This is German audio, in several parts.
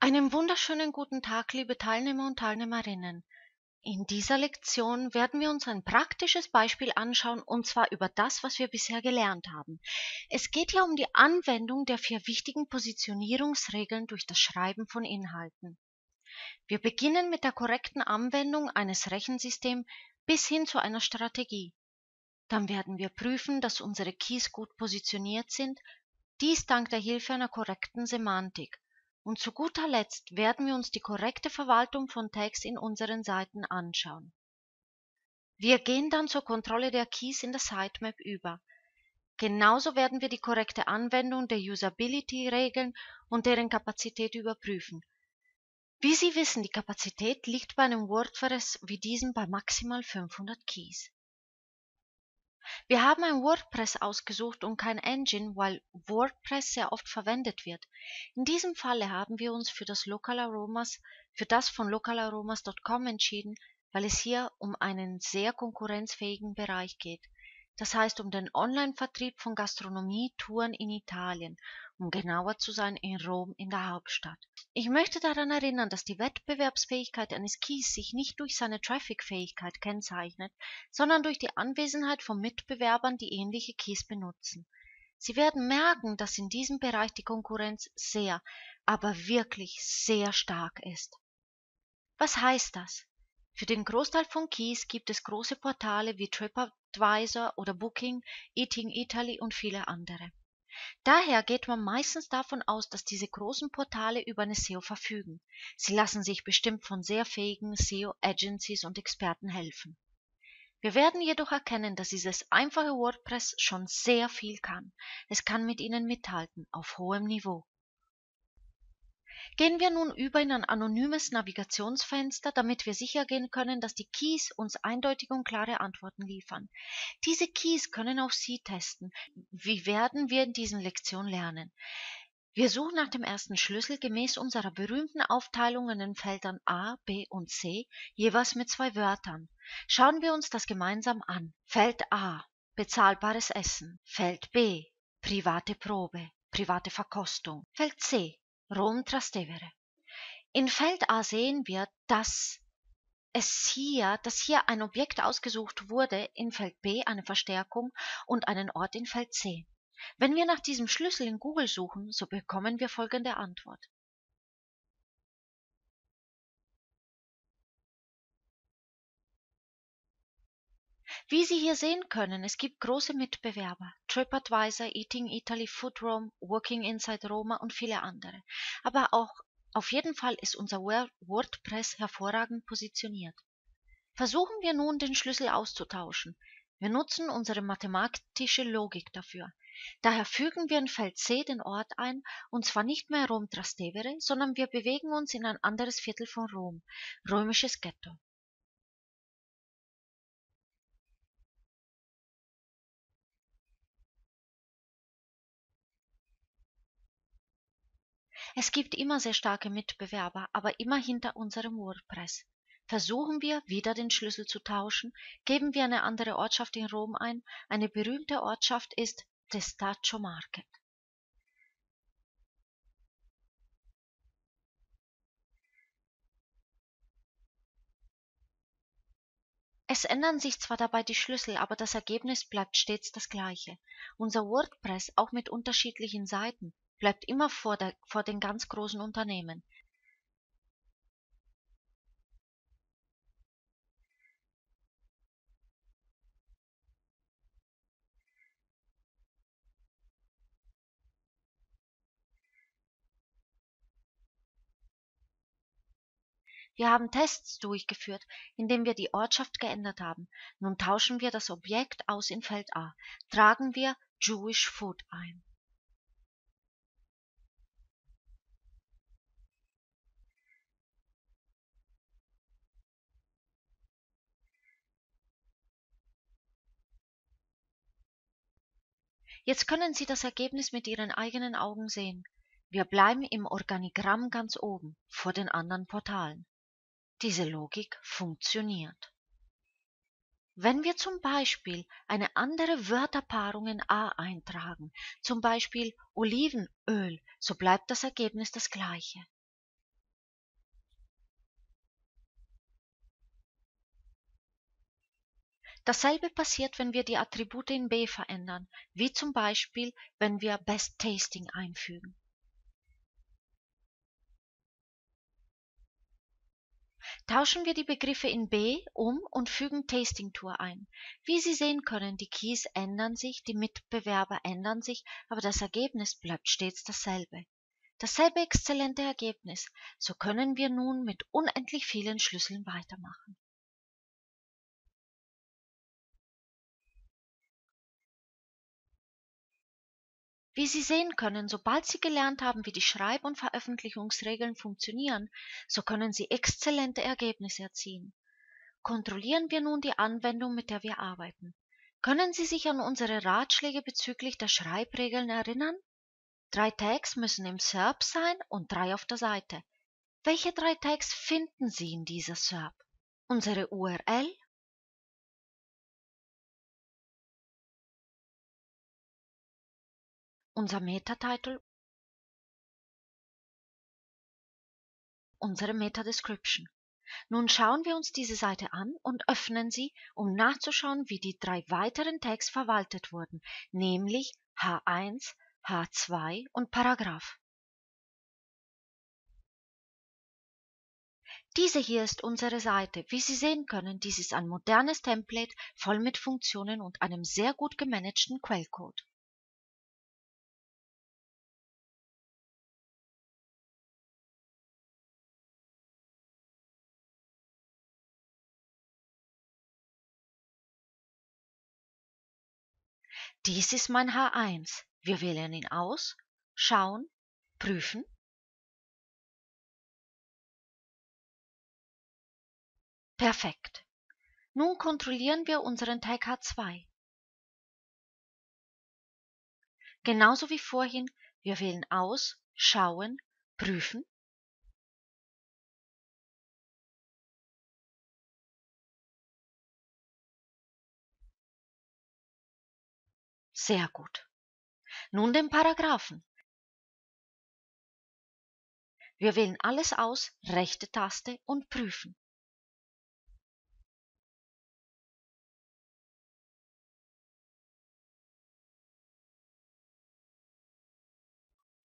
Einen wunderschönen guten Tag, liebe Teilnehmer und Teilnehmerinnen. In dieser Lektion werden wir uns ein praktisches Beispiel anschauen, und zwar über das, was wir bisher gelernt haben. Es geht ja um die Anwendung der vier wichtigen Positionierungsregeln durch das Schreiben von Inhalten. Wir beginnen mit der korrekten Anwendung eines Rechensystems bis hin zu einer Strategie. Dann werden wir prüfen, dass unsere Keys gut positioniert sind, dies dank der Hilfe einer korrekten Semantik. Und zu guter Letzt werden wir uns die korrekte Verwaltung von Text in unseren Seiten anschauen. Wir gehen dann zur Kontrolle der Keys in der Sitemap über. Genauso werden wir die korrekte Anwendung der Usability-Regeln und deren Kapazität überprüfen. Wie Sie wissen, die Kapazität liegt bei einem WordPress wie diesem bei maximal 500 Keys. Wir haben ein WordPress ausgesucht und kein Engine, weil WordPress sehr oft verwendet wird. In diesem Falle haben wir uns für das Local Aromas, für das von localaromas.com entschieden, weil es hier um einen sehr konkurrenzfähigen Bereich geht das heißt um den Online-Vertrieb von Gastronomie-Touren in Italien, um genauer zu sein in Rom in der Hauptstadt. Ich möchte daran erinnern, dass die Wettbewerbsfähigkeit eines Keys sich nicht durch seine Traffic-Fähigkeit kennzeichnet, sondern durch die Anwesenheit von Mitbewerbern, die ähnliche Keys benutzen. Sie werden merken, dass in diesem Bereich die Konkurrenz sehr, aber wirklich sehr stark ist. Was heißt das? Für den Großteil von Keys gibt es große Portale wie TripAdvisor TripAdvisor oder Booking, Eating Italy und viele andere. Daher geht man meistens davon aus, dass diese großen Portale über eine SEO verfügen. Sie lassen sich bestimmt von sehr fähigen SEO-Agencies und Experten helfen. Wir werden jedoch erkennen, dass dieses einfache WordPress schon sehr viel kann. Es kann mit ihnen mithalten, auf hohem Niveau. Gehen wir nun über in ein anonymes Navigationsfenster, damit wir sichergehen können, dass die Keys uns eindeutige und klare Antworten liefern. Diese Keys können auch Sie testen. Wie werden wir in diesen Lektionen lernen? Wir suchen nach dem ersten Schlüssel gemäß unserer berühmten Aufteilung in den Feldern A, B und C, jeweils mit zwei Wörtern. Schauen wir uns das gemeinsam an. Feld A bezahlbares Essen. Feld B private Probe, private Verkostung. Feld C Rom Trastevere. In Feld A sehen wir, dass es hier, dass hier ein Objekt ausgesucht wurde, in Feld B eine Verstärkung und einen Ort in Feld C. Wenn wir nach diesem Schlüssel in Google suchen, so bekommen wir folgende Antwort. Wie Sie hier sehen können, es gibt große Mitbewerber. TripAdvisor, Eating Italy, Food Rome, Working Inside Roma und viele andere. Aber auch auf jeden Fall ist unser WordPress hervorragend positioniert. Versuchen wir nun, den Schlüssel auszutauschen. Wir nutzen unsere mathematische Logik dafür. Daher fügen wir in Feld C den Ort ein, und zwar nicht mehr Rom Trastevere, sondern wir bewegen uns in ein anderes Viertel von Rom, römisches Ghetto. Es gibt immer sehr starke Mitbewerber, aber immer hinter unserem WordPress. Versuchen wir, wieder den Schlüssel zu tauschen, geben wir eine andere Ortschaft in Rom ein. Eine berühmte Ortschaft ist Testaccio Market. Es ändern sich zwar dabei die Schlüssel, aber das Ergebnis bleibt stets das gleiche. Unser WordPress, auch mit unterschiedlichen Seiten, bleibt immer vor, den ganz großen Unternehmen. Wir haben Tests durchgeführt, indem wir die Ortschaft geändert haben. Nun tauschen wir das Objekt aus in Feld A. Tragen wir Jewish Food ein. Jetzt können Sie das Ergebnis mit Ihren eigenen Augen sehen. Wir bleiben im Organigramm ganz oben, vor den anderen Portalen. Diese Logik funktioniert. Wenn wir zum Beispiel eine andere Wörterpaarung in A eintragen, zum Beispiel Olivenöl, so bleibt das Ergebnis das gleiche. Dasselbe passiert, wenn wir die Attribute in B verändern, wie zum Beispiel, wenn wir Best Tasting einfügen. Tauschen wir die Begriffe in B um und fügen Tasting Tour ein. Wie Sie sehen können, die Keys ändern sich, die Mitbewerber ändern sich, aber das Ergebnis bleibt stets dasselbe. Dasselbe exzellente Ergebnis. So können wir nun mit unendlich vielen Schlüsseln weitermachen. Wie Sie sehen können, sobald Sie gelernt haben, wie die Schreib- und Veröffentlichungsregeln funktionieren, so können Sie exzellente Ergebnisse erzielen. Kontrollieren wir nun die Anwendung, mit der wir arbeiten. Können Sie sich an unsere Ratschläge bezüglich der Schreibregeln erinnern? Drei Tags müssen im SERP sein und drei auf der Seite. Welche drei Tags finden Sie in dieser SERP? Unsere URL, unser Meta-Title, unsere Meta-Description. Nun schauen wir uns diese Seite an und öffnen sie, um nachzuschauen, wie die drei weiteren Tags verwaltet wurden, nämlich H1, H2 und Paragraph. Diese hier ist unsere Seite. Wie Sie sehen können, dies ist ein modernes Template voll mit Funktionen und einem sehr gut gemanagten Quellcode. Dies ist mein H1. Wir wählen ihn aus, schauen, prüfen. Perfekt. Nun kontrollieren wir unseren Tag H2. Genauso wie vorhin, wir wählen aus, schauen, prüfen. Sehr gut. Nun den Paragraphen. Wir wählen alles aus, rechte Taste und prüfen.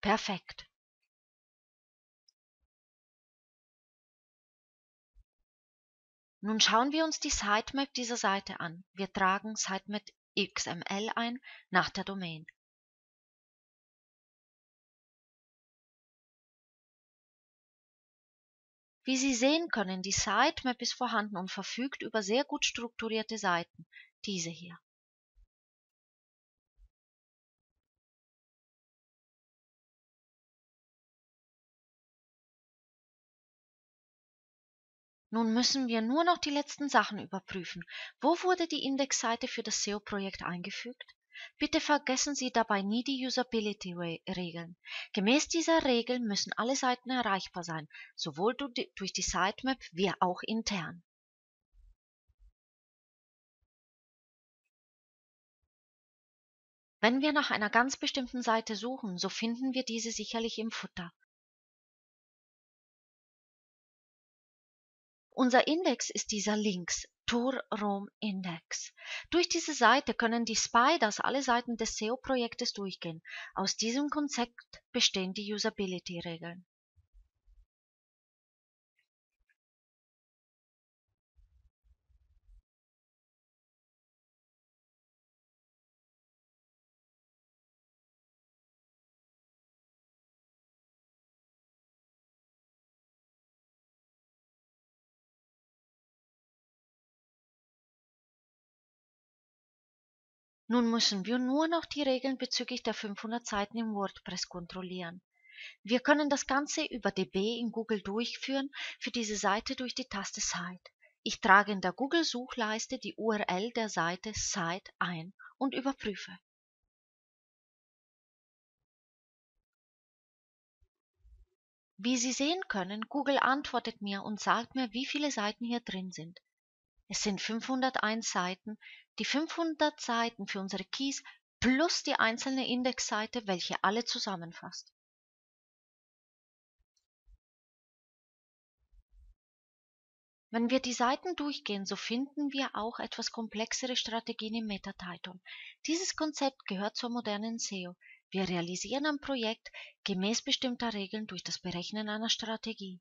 Perfekt. Nun schauen wir uns die Sitemap dieser Seite an. Wir tragen Sitemap XML ein nach der Domain. Wie Sie sehen können, die Sitemap ist vorhanden und verfügt über sehr gut strukturierte Seiten, diese hier. Nun müssen wir nur noch die letzten Sachen überprüfen. Wo wurde die Indexseite für das SEO-Projekt eingefügt? Bitte vergessen Sie dabei nie die Usability-Regeln. Gemäß dieser Regel müssen alle Seiten erreichbar sein, sowohl durch die Sitemap wie auch intern. Wenn wir nach einer ganz bestimmten Seite suchen, so finden wir diese sicherlich im Futter. Unser Index ist dieser links, Tour Rom Index. Durch diese Seite können die Spiders alle Seiten des SEO-Projektes durchgehen. Aus diesem Konzept bestehen die Usability-Regeln. Nun müssen wir nur noch die Regeln bezüglich der 500 Seiten im WordPress kontrollieren. Wir können das Ganze über DB in Google durchführen, für diese Seite durch die Taste Site. Ich trage in der Google-Suchleiste die URL der Seite Site ein und überprüfe. Wie Sie sehen können, Google antwortet mir und sagt mir, wie viele Seiten hier drin sind. Es sind 501 Seiten, die 500 Seiten für unsere Keys plus die einzelne Indexseite, welche alle zusammenfasst. Wenn wir die Seiten durchgehen, so finden wir auch etwas komplexere Strategien im Meta-Title. Dieses Konzept gehört zur modernen SEO. Wir realisieren ein Projekt gemäß bestimmter Regeln durch das Berechnen einer Strategie.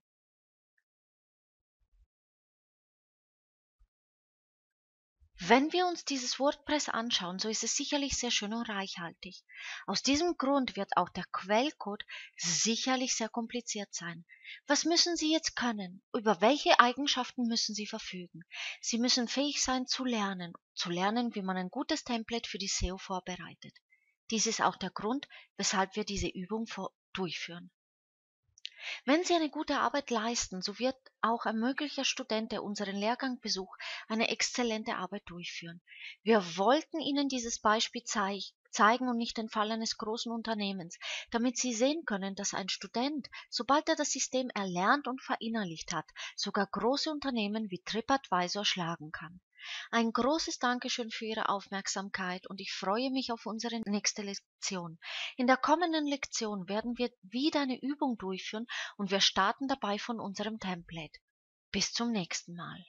Wenn wir uns dieses WordPress anschauen, so ist es sicherlich sehr schön und reichhaltig. Aus diesem Grund wird auch der Quellcode sicherlich sehr kompliziert sein. Was müssen Sie jetzt können? Über welche Eigenschaften müssen Sie verfügen? Sie müssen fähig sein zu lernen, zu lernen, wie man ein gutes Template für die SEO vorbereitet. Dies ist auch der Grund, weshalb wir diese Übung durchführen. Wenn Sie eine gute Arbeit leisten, so wird auch ein möglicher Student, der unseren Lehrgang besucht, eine exzellente Arbeit durchführen. Wir wollten Ihnen dieses Beispiel zeigen und nicht den Fall eines großen Unternehmens, damit Sie sehen können, dass ein Student, sobald er das System erlernt und verinnerlicht hat, sogar große Unternehmen wie TripAdvisor schlagen kann. Ein großes Dankeschön für Ihre Aufmerksamkeit und ich freue mich auf unsere nächste Lektion. In der kommenden Lektion werden wir wieder eine Übung durchführen und wir starten dabei von unserem Template. Bis zum nächsten Mal.